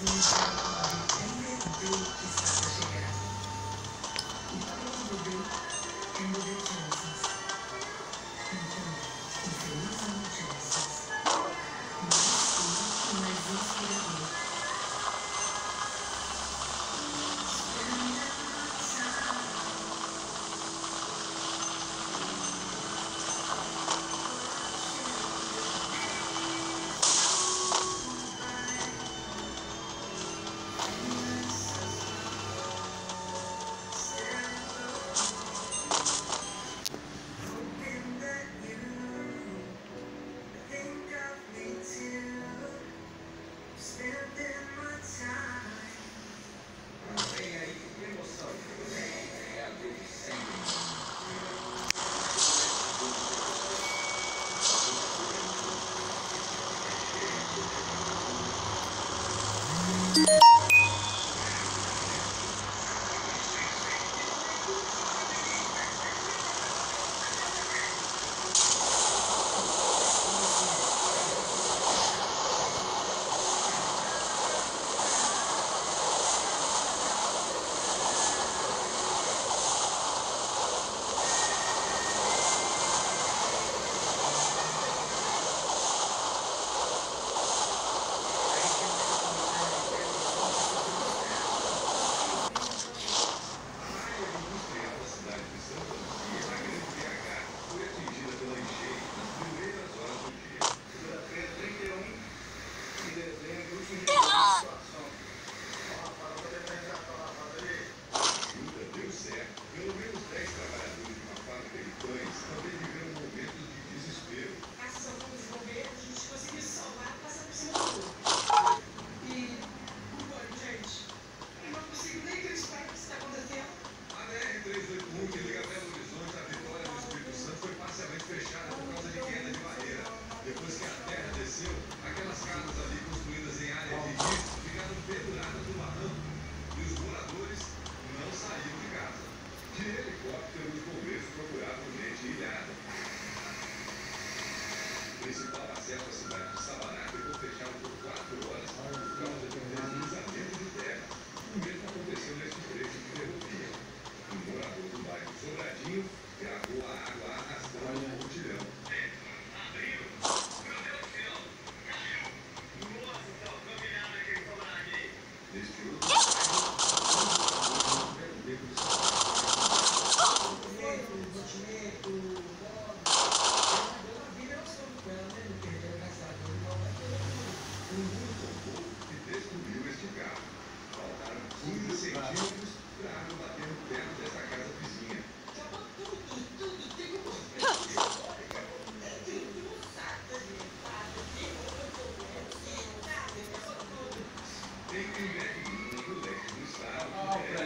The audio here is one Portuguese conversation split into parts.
Mm-hmm.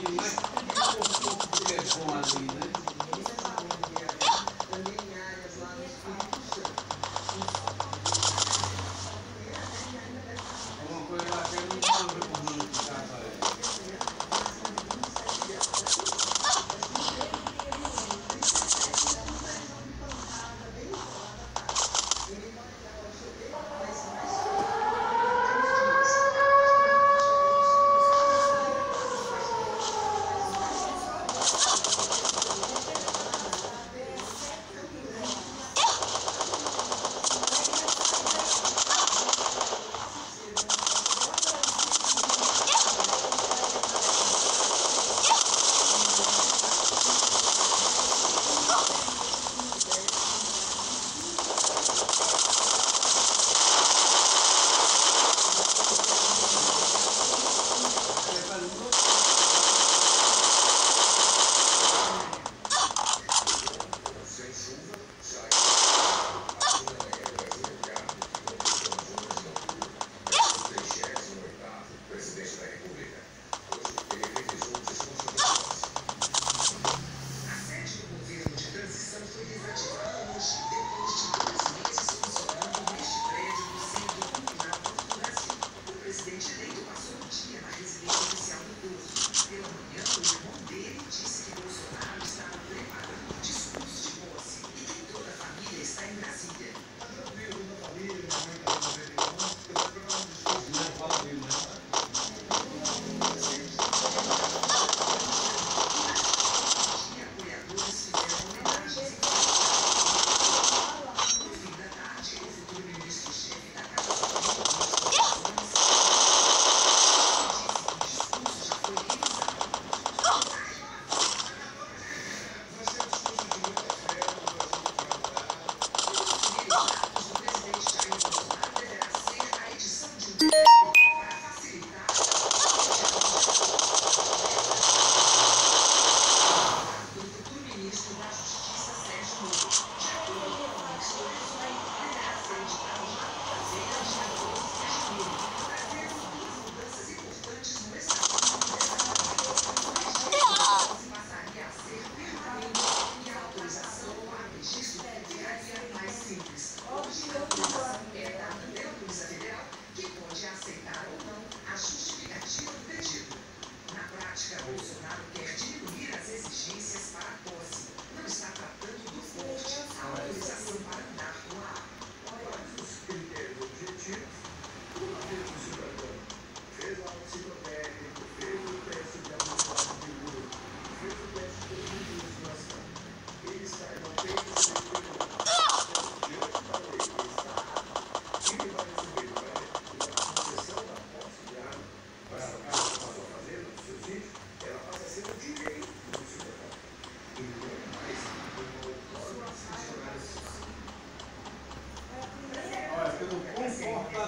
Thank you.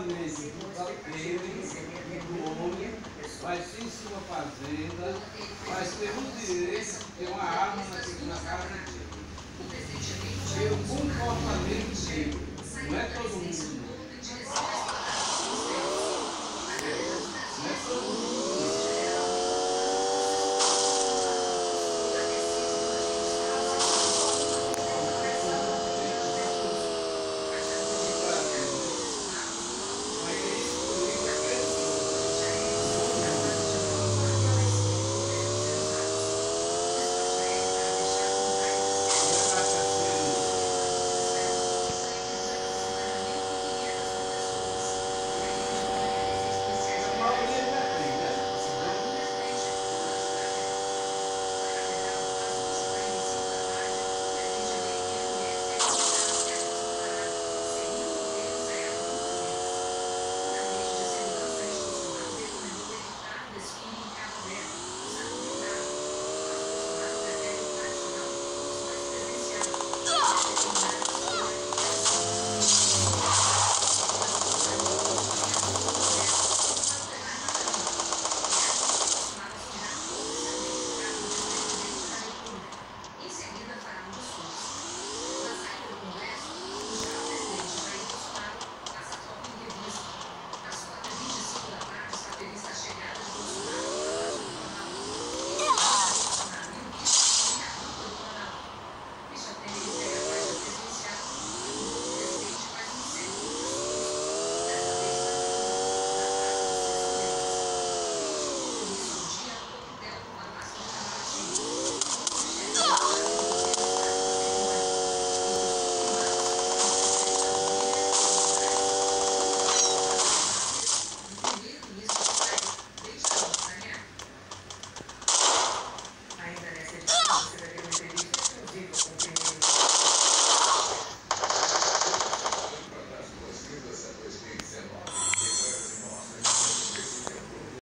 exatamente do daquele é e do homem, vai ser em sua fazenda, mas tem o direito de ter uma arma na casa dele. Pelo comportamento dele, não é todo mundo.